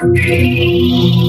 Thank